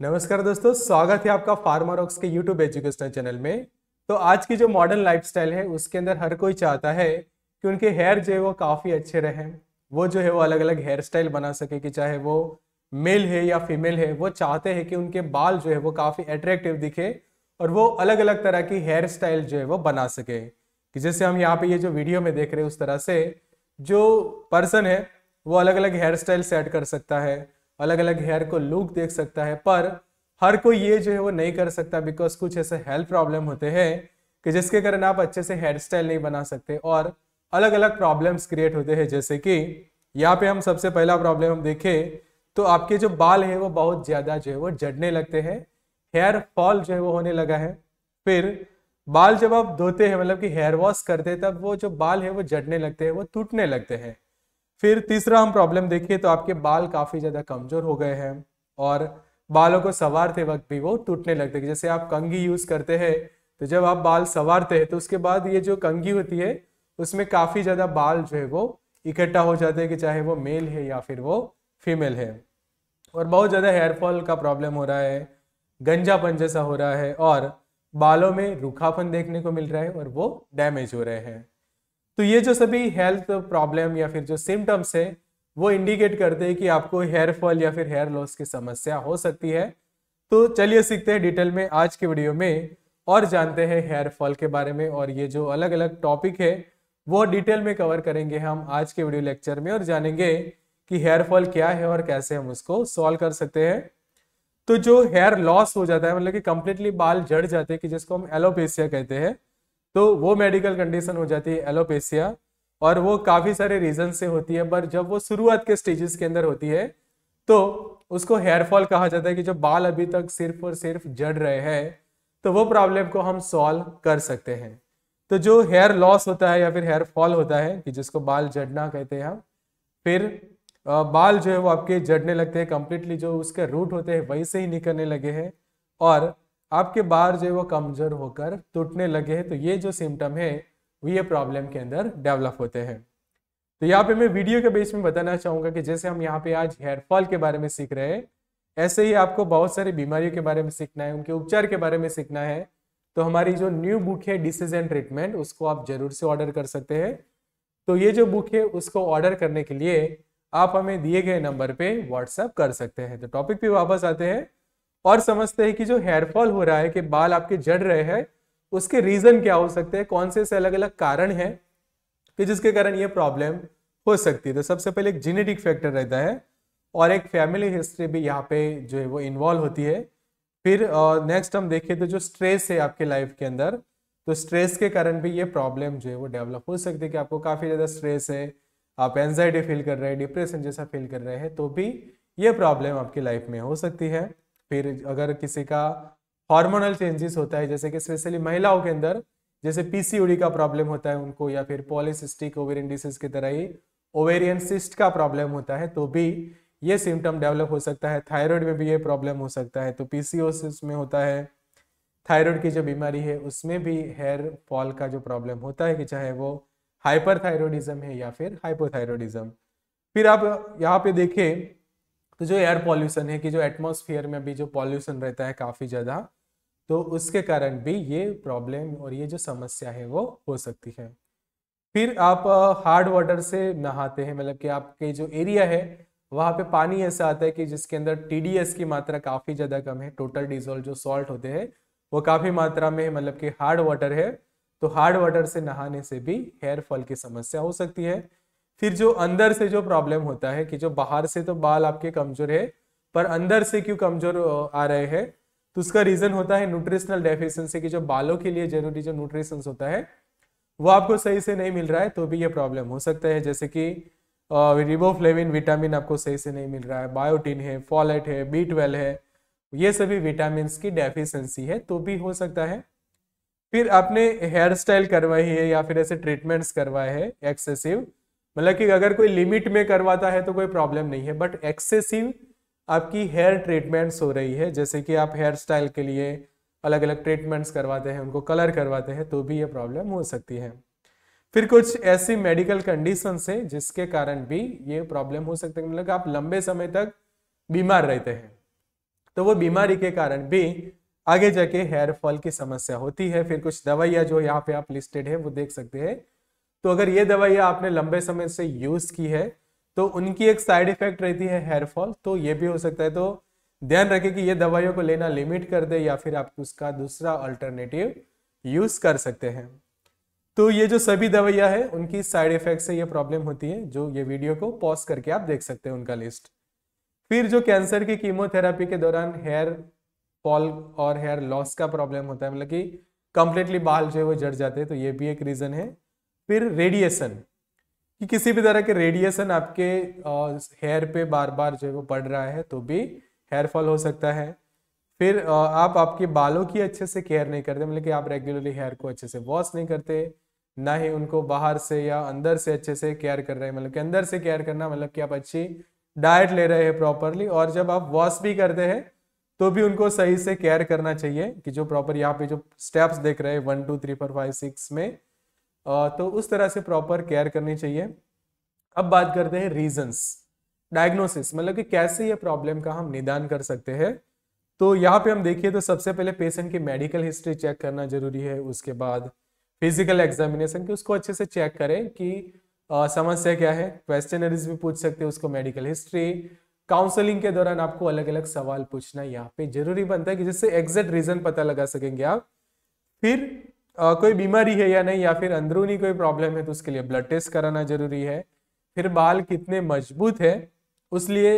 नमस्कार दोस्तों, स्वागत है आपका फार्मारॉक्स के यूट्यूब एजुकेशनल चैनल में। तो आज की जो मॉडर्न लाइफस्टाइल है, उसके अंदर हर कोई चाहता है कि उनके हेयर जो है वो काफ़ी अच्छे रहें। वो जो है वो अलग अलग हेयर स्टाइल बना सके कि चाहे वो मेल है या फीमेल है, वो चाहते हैं कि उनके बाल जो है वो काफ़ी अट्रैक्टिव दिखे और वो अलग अलग तरह की हेयर स्टाइल जो है वो बना सके। कि जैसे हम यहाँ पे ये जो वीडियो में देख रहे हैं, उस तरह से जो पर्सन है, वो अलग अलग हेयर स्टाइल सेट कर सकता है। अलग अलग हेयर को लुक देख सकता है, पर हर कोई ये जो है वो नहीं कर सकता बिकॉज़ कुछ ऐसे हेल्थ प्रॉब्लम होते हैं कि जिसके कारण आप अच्छे से हेयर स्टाइल नहीं बना सकते और अलग अलग प्रॉब्लम्स क्रिएट होते हैं। जैसे कि यहाँ पे हम सबसे पहला प्रॉब्लम हम देखें तो आपके जो बाल है वो बहुत ज़्यादा जो है वो जड़ने लगते हैं हेयर फॉल जो है वो होने लगा है। फिर बाल जब आप धोते हैं मतलब कि हेयर वॉश करते हैं, तब वो जो बाल है वो जड़ने लगते हैं, वो टूटने लगते हैं। फिर तीसरा हम प्रॉब्लम देखिए तो आपके बाल काफ़ी ज़्यादा कमज़ोर हो गए हैं और बालों को संवारते वक्त भी वो टूटने लगते हैं। जैसे आप कंगी यूज़ करते हैं तो जब आप बाल संवारते हैं तो उसके बाद ये जो कंगी होती है, उसमें काफ़ी ज़्यादा बाल जो है वो इकट्ठा हो जाते हैं कि चाहे वो मेल है या फिर वो फीमेल है। और बहुत ज़्यादा हेयरफॉल का प्रॉब्लम हो रहा है, गंजापन जैसा हो रहा है और बालों में रूखापन देखने को मिल रहा है और वो डैमेज हो रहे हैं। तो ये जो सभी हेल्थ प्रॉब्लम या फिर जो सिम्टम्स है, वो इंडिकेट करते हैं कि आपको हेयर फॉल या फिर हेयर लॉस की समस्या हो सकती है। तो चलिए सीखते हैं डिटेल में आज के वीडियो में और जानते हैं हेयर फॉल के बारे में और ये जो अलग अलग टॉपिक है, वो डिटेल में कवर करेंगे हम आज के वीडियो लेक्चर में और जानेंगे कि हेयर फॉल क्या है और कैसे हम उसको सॉल्व कर सकते हैं। तो जो हेयर लॉस हो जाता है मतलब कि कंप्लीटली बाल जड़ जाते हैं, कि जिसको हम एलोपेसिया कहते हैं तो वो मेडिकल कंडीशन हो जाती है एलोपेसिया और वो काफ़ी सारे रीजन से होती है, पर जब वो शुरुआत के स्टेजेस के अंदर होती है तो उसको हेयर फॉल कहा जाता है कि जो बाल अभी तक सिर्फ़ और सिर्फ़ जड़ रहे हैं तो वो प्रॉब्लम को हम सॉल्व कर सकते हैं। तो जो हेयर लॉस होता है या फिर हेयर फॉल होता है, कि जिसको बाल जड़ना कहते हैं हम, फिर बाल जो है वो आपके जड़ने लगते हैं कंप्लीटली जो उसके रूट होते हैं, वही से ही निकलने लगे हैं, और आपके बार जो है वो कमज़ोर होकर टूटने लगे हैं तो ये जो सिम्टम है, वो ये प्रॉब्लम के अंदर डेवलप होते हैं। तो यहाँ पे मैं वीडियो के बेस में बताना चाहूँगा कि जैसे हम यहाँ पे आज हेयर फॉल के बारे में सीख रहे हैं, ऐसे ही आपको बहुत सारी बीमारियों के बारे में सीखना है, उनके उपचार के बारे में सीखना है तो हमारी जो न्यू बुक है डिसीज एंड ट्रीटमेंट उसको आप ज़रूर से ऑर्डर कर सकते हैं। तो ये जो बुक है, उसको ऑर्डर करने के लिए आप हमें दिए गए नंबर पे व्हाट्सएप कर सकते हैं। तो टॉपिक पे वापस आते हैं। और समझते हैं कि जो हेयरफॉल हो रहा है, कि बाल आपके जड़ रहे हैं, उसके रीजन क्या हो सकते हैं? कौन से से अलग अलग कारण है कि जिसके कारण ये प्रॉब्लम हो सकती है? तो सबसे पहले एक जेनेटिक फैक्टर रहता है और एक फैमिली हिस्ट्री भी यहाँ पे जो है वो इन्वॉल्व होती है। फिर नेक्स्ट हम देखें तो जो स्ट्रेस है आपके लाइफ के अंदर तो स्ट्रेस के कारण भी ये प्रॉब्लम जो है वो डेवलप हो सकती है कि आपको काफ़ी ज़्यादा स्ट्रेस है, आप एनजाइटी फील कर रहे हैं डिप्रेशन जैसा फील कर रहे हैं तो भी ये प्रॉब्लम आपकी लाइफ में हो सकती है। फिर अगर किसी का हार्मोनल चेंजेस होता है, जैसे कि स्पेशली महिलाओं के अंदर, जैसे पीसीओडी का प्रॉब्लम होता है उनको, या फिर पॉलिसिस्टिक ओवेरियन डिसीज की तरह ही ओवेरियन सिस्ट का प्रॉब्लम होता है तो भी ये सिम्टम डेवलप हो सकता है। थायराइड में भी ये प्रॉब्लम हो सकता है तो पीसीओसिस में होता है। थायराइड की जो बीमारी है, उसमें भी हेयर फॉल का जो प्रॉब्लम होता है कि चाहे वो हाइपरथायरॉयडिज्म है या फिर हाइपोथायरॉयडिज्म फिर आप यहाँ पे देखें तो जो एयर पॉल्यूशन है कि जो एटमोसफियर में भी जो पॉल्यूशन रहता है काफ़ी ज़्यादा तो उसके कारण भी ये प्रॉब्लम और ये जो समस्या है वो हो सकती है। फिर आप हार्ड वाटर से नहाते हैं मतलब कि आपके जो एरिया है, वहाँ पे पानी ऐसा आता है कि जिसके अंदर टीडीएस की मात्रा काफ़ी ज़्यादा कम है टोटल डिजोल्व जो सॉल्ट होते हैं, वो काफ़ी मात्रा में मतलब कि हार्ड वाटर है तो हार्ड वाटर से नहाने से भी हेयर फॉल की समस्या हो सकती है। फिर जो अंदर से जो प्रॉब्लम होता है कि जो बाहर से तो बाल आपके कमज़ोर है, पर अंदर से क्यों कमज़ोर आ रहे हैं तो उसका रीजन होता है न्यूट्रिशनल डेफिशिएंसी की जो बालों के लिए ज़रूरी जो न्यूट्रिशन होता है, वो आपको सही से नहीं मिल रहा है तो भी ये प्रॉब्लम हो सकता है। जैसे कि रिबोफ्लेविन विटामिन आपको सही से नहीं मिल रहा है बायोटीन है फॉलेट है बी ट्वेल्व है, ये सभी विटामिन की डेफिशिएंसी है तो भी हो सकता है। फिर आपने हेयर स्टाइल करवाई है या फिर ऐसे ट्रीटमेंट्स करवाए हैं एक्सेसिव मतलब कि अगर कोई लिमिट में करवाता है तो कोई प्रॉब्लम नहीं है बट एक्सेसिव आपकी हेयर ट्रीटमेंट्स हो रही है, जैसे कि आप हेयर स्टाइल के लिए अलग अलग ट्रीटमेंट्स करवाते हैं, उनको कलर करवाते हैं तो भी ये प्रॉब्लम हो सकती है। फिर कुछ ऐसी मेडिकल कंडीशन है जिसके कारण भी ये प्रॉब्लम हो सकती है। मतलब आप लंबे समय तक बीमार रहते हैं तो वो बीमारी के कारण भी आगे जाके हेयर फॉल की समस्या होती है। फिर कुछ दवाइयाँ जो यहाँ पे आप लिस्टेड है, वो देख सकते हैं। तो अगर ये दवाइयाँ आपने लंबे समय से यूज़ की है तो उनकी एक साइड इफ़ेक्ट रहती है हेयर फॉल तो ये भी हो सकता है। तो ध्यान रखें कि ये दवाइयों को लेना लिमिट कर दे या फिर आप उसका दूसरा अल्टरनेटिव यूज़ कर सकते हैं। तो ये जो सभी दवाइयाँ हैं, उनकी साइड इफ़ेक्ट से ये प्रॉब्लम होती है, जो ये वीडियो को पॉज करके आप देख सकते हैं उनका लिस्ट फिर जो कैंसर की कीमोथेरापी के दौरान हेयर फॉल और हेयर लॉस का प्रॉब्लम होता है मतलब कि कंप्लीटली बाल जो है वो जड़ जाते हैं तो ये भी एक रीज़न है। फिर रेडिएशन कि किसी भी तरह के रेडिएशन आपके हेयर पे बार बार जो है वो पड़ रहा है तो भी हेयर फॉल हो सकता है। फिर आप आपके बालों की अच्छे से केयर नहीं करते मतलब कि आप रेगुलरली हेयर को अच्छे से वॉश नहीं करते, ना ही उनको बाहर से या अंदर से अच्छे से केयर कर रहे हैं। मतलब कि अंदर से केयर करना मतलब कि आप अच्छी डाइट ले रहे हैं प्रॉपरली और जब आप वॉश भी करते हैं तो भी उनको सही से केयर करना चाहिए, कि जो प्रॉपर यहाँ पे जो स्टेप्स देख रहे हैं one two three four five six में तो उस तरह से प्रॉपर केयर करनी चाहिए। अब बात करते हैं रीजंस डायग्नोसिस मतलब कि कैसे ये प्रॉब्लम का हम निदान कर सकते हैं। तो यहाँ पे हम देखिए तो सबसे पहले पेशेंट की मेडिकल हिस्ट्री चेक करना ज़रूरी है, उसके बाद फ़िज़िकल एग्जामिनेशन की उसको अच्छे से चेक करें कि समस्या क्या है। क्वेश्चनरीज भी पूछ सकते हैं उसको मेडिकल हिस्ट्री काउंसलिंग के दौरान आपको अलग अलग सवाल पूछना यहाँ पे ज़रूरी बनता है कि जिससे एग्जैक्ट रीजन पता लगा सकेंगे आप। फिर आ, कोई बीमारी है या नहीं या फिर अंदरूनी कोई प्रॉब्लम है तो उसके लिए ब्लड टेस्ट कराना ज़रूरी है। फिर बाल कितने मज़बूत है उसलिए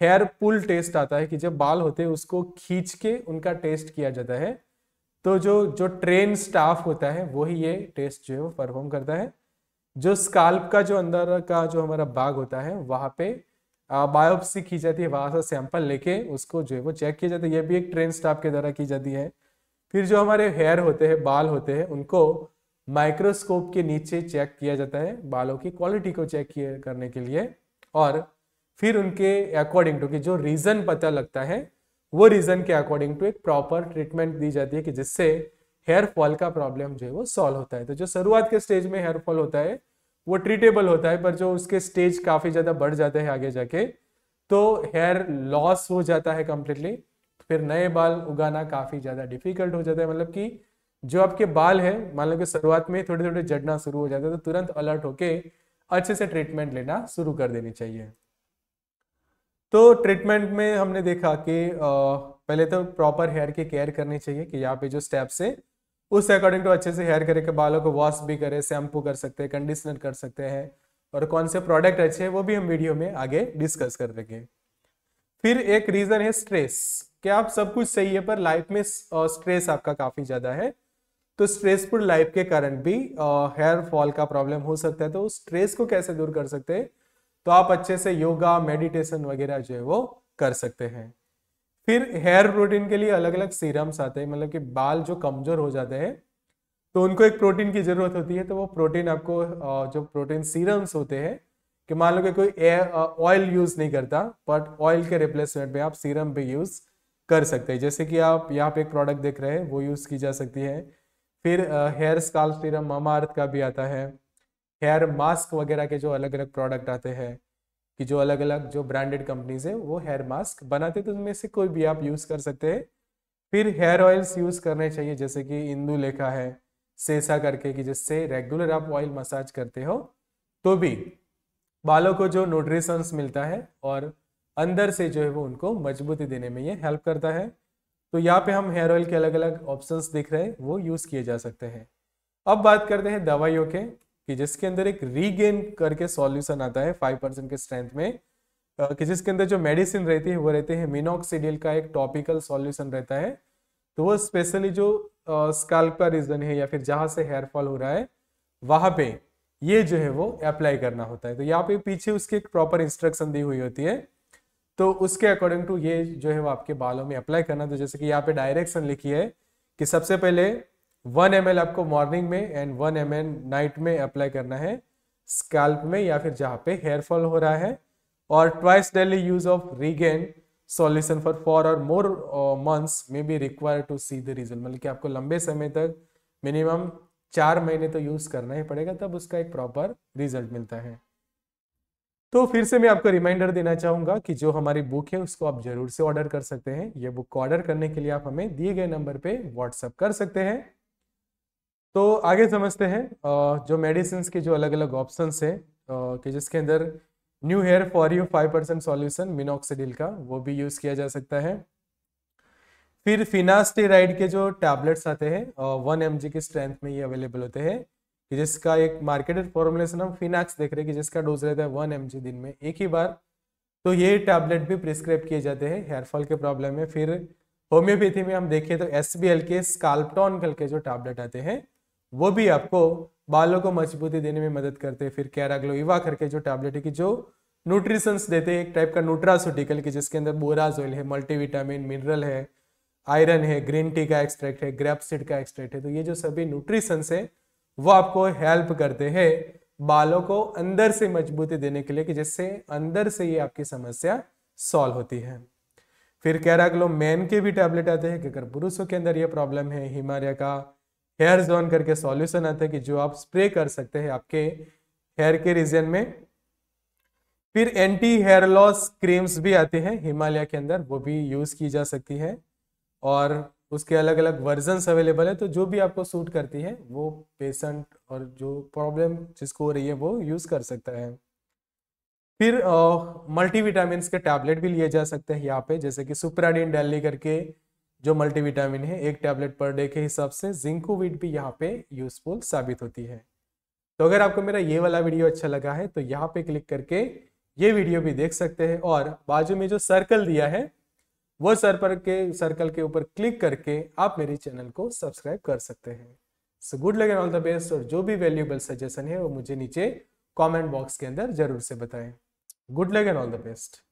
हेयर पुल टेस्ट आता है कि जब बाल होते हैं उसको खींच के उनका टेस्ट किया जाता है। तो जो जो ट्रेन स्टाफ होता है वही ये टेस्ट जो है वो परफॉर्म करता है। जो स्काल्प का जो अंदर का जो हमारा बाग होता है वहाँ पे बायोप्सी की जाती है वहाँ से सैंपल लेके उसको जो है वो चेक किया जाता है। ये भी एक ट्रेन स्टाफ के द्वारा की जाती है। फिर जो हमारे हेयर होते हैं, बाल होते हैं, उनको माइक्रोस्कोप के नीचे चेक किया जाता है, बालों की क्वालिटी को चेक करने के लिए। और फिर उनके अकॉर्डिंग टू कि जो रीजन पता लगता है, वो रीजन के अकॉर्डिंग टू एक प्रॉपर ट्रीटमेंट दी जाती है कि जिससे हेयर फॉल का प्रॉब्लम जो है वो सॉल्व होता है। तो जो शुरुआत के स्टेज में हेयर फॉल होता है, वो ट्रीटेबल होता है, पर जो उसके स्टेज काफ़ी ज़्यादा बढ़ जाते हैं आगे जाके तो हेयर लॉस हो जाता है कंप्लीटली फिर नए बाल उगाना काफ़ी ज़्यादा डिफ़िकल्ट हो जाता है। मतलब कि जो आपके बाल है, मान लो कि शुरुआत में थोड़े थोड़े जड़ना शुरू हो जाता है तो तुरंत अलर्ट होके अच्छे से ट्रीटमेंट लेना शुरू कर देनी चाहिए। तो ट्रीटमेंट में हमने देखा कि पहले तो प्रॉपर हेयर की केयर करनी चाहिए कि यहाँ पे जो स्टेप्स है, उस अकॉर्डिंग टू तो अच्छे से हेयर करे, के बालों को वॉश भी करे शैम्पू कर सकते हैं कंडीशनर कर सकते हैं, और कौन से प्रोडक्ट अच्छे हैं, वो भी हम वीडियो में आगे डिस्कस कर देंगे। फिर एक रीजन है स्ट्रेस कि आप सब कुछ सही है, पर लाइफ में स्ट्रेस आपका काफ़ी ज़्यादा है। तो स्ट्रेसफुल लाइफ के कारण भी हेयर फॉल का प्रॉब्लम हो सकता है। तो उस स्ट्रेस को कैसे दूर कर सकते हैं? तो आप अच्छे से योगा मेडिटेशन वगैरह जो है वो कर सकते हैं। फिर हेयर प्रोटीन के लिए अलग अलग सीरम्स आते हैं। मतलब कि बाल जो कमज़ोर हो जाते हैं तो उनको एक प्रोटीन की ज़रूरत होती है। तो वो प्रोटीन आपको जो प्रोटीन सीरम्स होते हैं, कि मान लो कि कोई ऑयल यूज़ नहीं करता बट ऑयल के रिप्लेसमेंट में आप सीरम भी यूज़ कर सकते हैं। जैसे कि आप यहाँ पे एक प्रोडक्ट देख रहे हैं, वो यूज़ की जा सकती है। फिर hair scalp serum Mamaearth का भी आता है। हेयर मास्क वगैरह के जो अलग अलग प्रोडक्ट आते हैं, कि जो अलग अलग जो ब्रांडेड कंपनीज़ है, वो हेयर मास्क बनाते तो उनमें से कोई भी आप यूज़ कर सकते हैं। फिर हेयर ऑयल्स यूज़ करने चाहिए, जैसे कि इंदू लेखा है, सेसा करके, कि जिससे रेगुलर आप ऑयल मसाज करते हो। तो भी, बालों को जो न्यूट्रिशंस मिलता है, और अंदर से जो है वो उनको मजबूती देने में ये हेल्प करता है। तो यहाँ पे हम हेयर ऑयल के अलग अलग ऑप्शंस दिख रहे हैं, वो यूज़ किए जा सकते हैं। अब बात करते हैं दवाइयों के, कि जिसके अंदर एक रीगेन करके सॉल्यूशन आता है फाइव परसेंट के स्ट्रेंथ में कि जिसके अंदर जो मेडिसिन रहती है, वो रहते हैं मिनोक्सीडियल का एक टॉपिकल सॉल्यूशन रहता है। तो वो स्पेशली जो स्काल्प का रीजन है या फिर जहाँ से हेयर फॉल हो रहा है, वहाँ पे ये जो है वो अप्लाई करना होता है। तो यहाँ पे पीछे उसकी एक प्रॉपर इंस्ट्रक्शन दी हुई होती है तो उसके अकॉर्डिंग टू ये जो है वो आपके बालों में अप्लाई करना। तो जैसे कि यहाँ पे डायरेक्शन लिखी है कि सबसे पहले वन एम आपको मॉर्निंग में एंड वन एम नाइट में अप्लाई करना है स्कैल्प में या फिर जहाँ पे हेयर फॉल हो रहा है। और twice daily use of Regaine solution for four और मोर मंथ्स में be require to see the result मतलब कि आपको लंबे समय तक मिनिमम चार महीने तो यूज़ करना ही पड़ेगा, तब उसका एक प्रॉपर रिज़ल्ट मिलता है। तो फिर से मैं आपको रिमाइंडर देना चाहूँगा कि जो हमारी बुक है, उसको आप ज़रूर से ऑर्डर कर सकते हैं। ये बुक को ऑर्डर करने के लिए आप हमें दिए गए नंबर पे व्हाट्सअप कर सकते हैं। तो आगे समझते हैं जो मेडिसिन के जो अलग अलग ऑप्शन है कि जिसके अंदर new hair for you five percent solution minoxidil का, वो भी यूज़ किया जा सकता है। फिर फिनास्टेराइड के जो टैबलेट्स आते हैं वन एम की स्ट्रेंथ में ये अवेलेबल होते हैं। कि जिसका एक मार्केटेड फॉर्मुलेशन हम फिनाक्स देख रहे हैं कि जिसका डोज रहता है वन एमजी दिन में, एक ही बार। तो ये टैबलेट भी प्रिस्क्राइब किए जाते हैं हेयरफॉल के प्रॉब्लम में। फिर होम्योपैथी में हम देखें तो एसबीएल के स्काल्पटॉन कल के जो टैबलेट आते हैं, वो भी आपको बालों को मजबूती देने में मदद करते हैं। फिर कैराग्लो इवा करके जो टैबलेट है कि जो न्यूट्रिशंस देते हैं, एक टाइप का न्यूट्रासोटिकल की जिसके अंदर बोराज ऑयल है मल्टीविटामिन मिनरल है आयरन है ग्रीन टी का एक्सट्रैक्ट है ग्रेपसीड का एक्सट्रैक्ट है। तो ये जो सभी न्यूट्रिशंस है वो आपको हेल्प करते हैं बालों को अंदर से मजबूती देने के लिए कि जिससे अंदर से ये आपकी समस्या सॉल्व होती है। फिर कैराग्लो मैन के भी टैबलेट आते हैं कि अगर पुरुषों के अंदर ये प्रॉब्लम है, हिमालय का हेयर जोन करके सॉल्यूशन आता है कि जो आप स्प्रे कर सकते हैं आपके हेयर के रीजन में। फिर एंटी हेयर लॉस क्रीम्स भी आते हैं, हिमालय के अंदर वो भी यूज़ की जा सकती है। और उसके अलग अलग वर्जन अवेलेबल है तो जो भी आपको सूट करती है, वो पेशेंट और जो प्रॉब्लम जिसको हो रही है, वो यूज़ कर सकता है। फिर मल्टीविटामिन के टैबलेट भी लिए जा सकते हैं यहाँ पे, जैसे कि सुप्राडिन डेली करके जो मल्टीविटामिन है, एक टैबलेट पर डे के हिसाब से जिंकोविट भी यहाँ पे यूजफुल साबित होती है। तो अगर आपको मेरा ये वाला वीडियो अच्छा लगा है तो यहाँ पे क्लिक करके ये वीडियो भी देख सकते हैं और बाजू में जो सर्कल दिया है वो सर पर के सर्कल के ऊपर क्लिक करके आप मेरे चैनल को सब्सक्राइब कर सकते हैं। So good luck and all the best और जो भी वैल्यूएबल सजेशन है, वो मुझे नीचे कमेंट बॉक्स के अंदर ज़रूर से बताएँ। Good luck and all the best